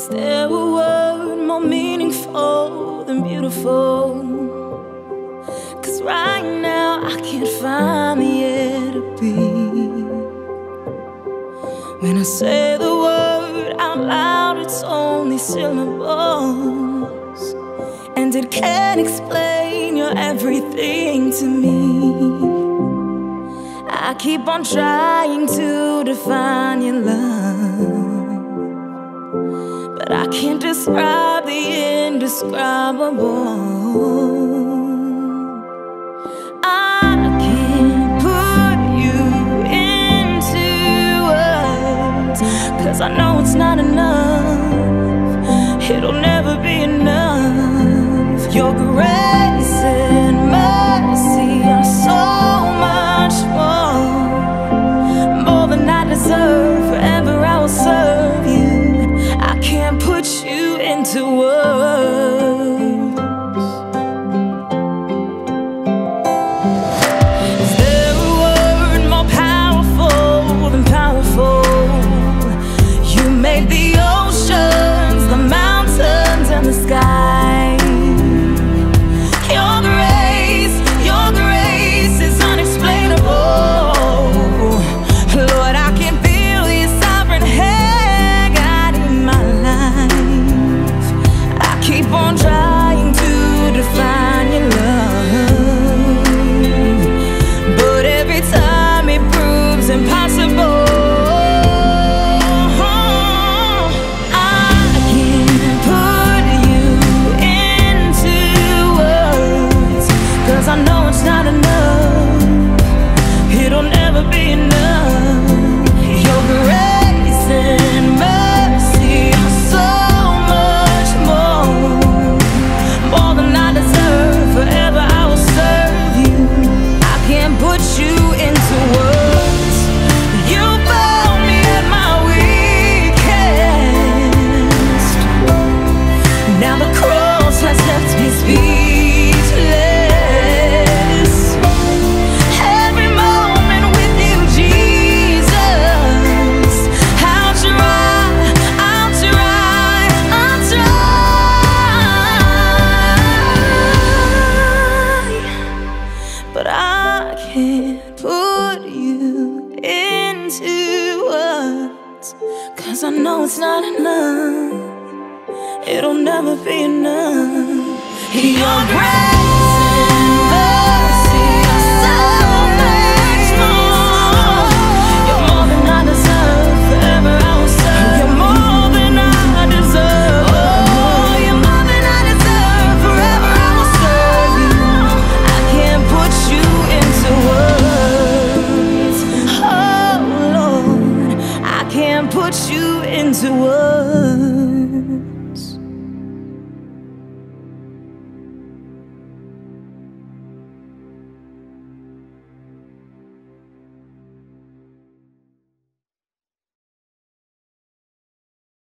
Is there a word more meaningful than beautiful? Cause right now I can't find the air to be. When I say the word out loud, it's only syllables. And it can't explain your everything to me. I keep on trying to define your love can't describe the indescribable. Cause I know it's not enough you into one. I know it's not enough. It'll never be enough. You're brave.